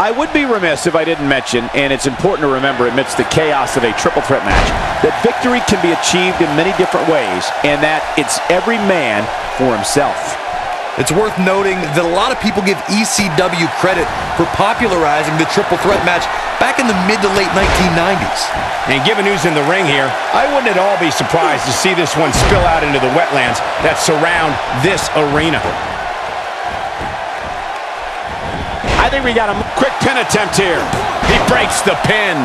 I would be remiss if I didn't mention, and it's important to remember amidst the chaos of a triple threat match, that victory can be achieved in many different ways, and that it's every man for himself. It's worth noting that a lot of people give ECW credit for popularizing the triple threat match back in the mid to late 1990s. And given who's in the ring here, I wouldn't at all be surprised to see this one spill out into the wetlands that surround this arena. I think we got a quick pin attempt here. He breaks the pin.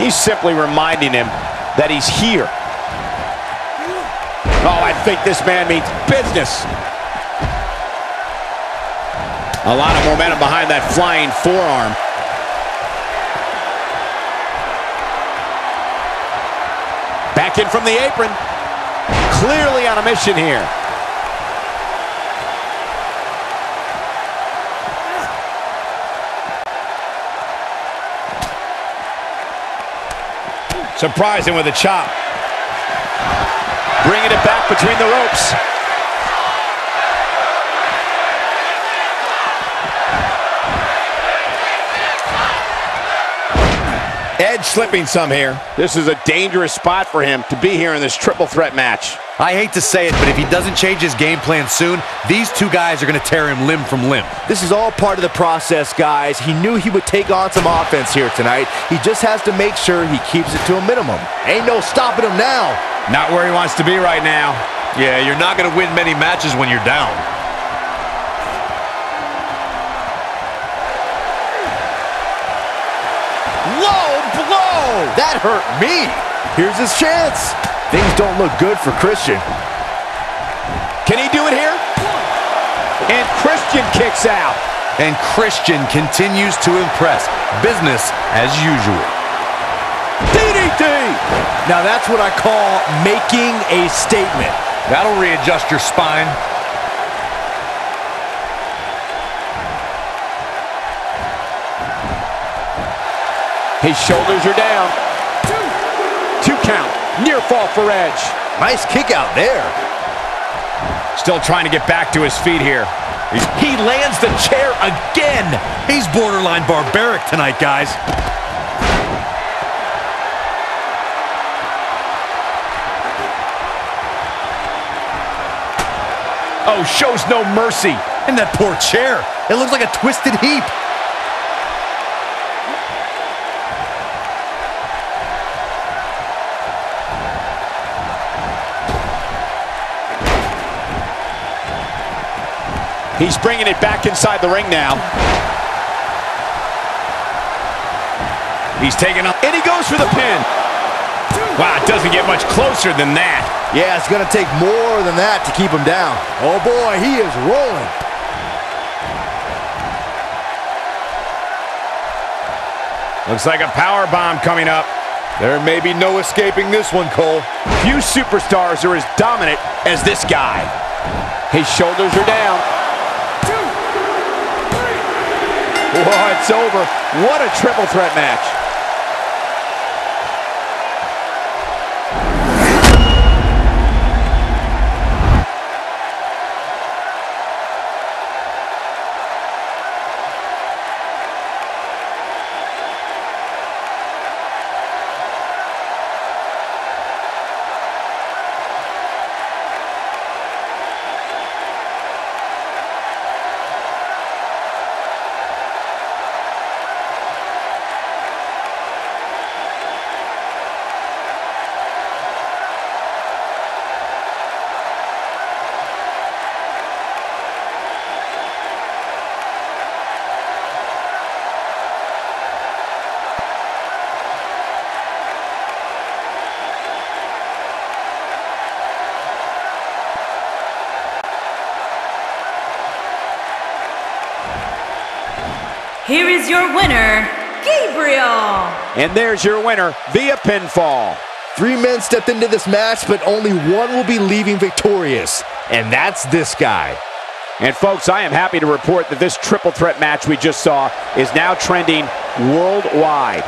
He's simply reminding him that he's here. Oh, I think this man means business. A lot of momentum behind that flying forearm. Back in from the apron. Clearly on a mission here. Surprising with a chop. Bringing it back between the ropes. Edge slipping some here. This is a dangerous spot for him to be here in this triple threat match. I hate to say it, but if he doesn't change his game plan soon, these two guys are going to tear him limb from limb. This is all part of the process, guys. He knew he would take on some offense here tonight. He just has to make sure he keeps it to a minimum. Ain't no stopping him now. Not where he wants to be right now. Yeah, you're not going to win many matches when you're down. Low blow! That hurt me. Here's his chance. Things don't look good for Christian. Can he do it here? And Christian kicks out. And Christian continues to impress. Business as usual. DDT! Now that's what I call making a statement. That'll readjust your spine. His shoulders are down. Two count. Near fall for Edge. Nice kick out there. Still trying to get back to his feet here. He lands the chair again. He's borderline barbaric tonight, guys. Oh, shows no mercy. And that poor chair. It looks like a twisted heap. He's bringing it back inside the ring now. He's taking up. And he goes for the pin. Wow, it doesn't get much closer than that. Yeah, it's going to take more than that to keep him down. Oh boy, he is rolling. Looks like a power bomb coming up. There may be no escaping this one, Cole. Few superstars are as dominant as this guy. His shoulders are down. Whoa, it's over. What a triple threat match. Here is your winner, Gangrel. And there's your winner via pinfall. Three men stepped into this match, but only one will be leaving victorious, and that's this guy. And folks, I am happy to report that this triple threat match we just saw is now trending worldwide.